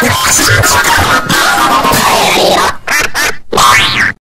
Thank you.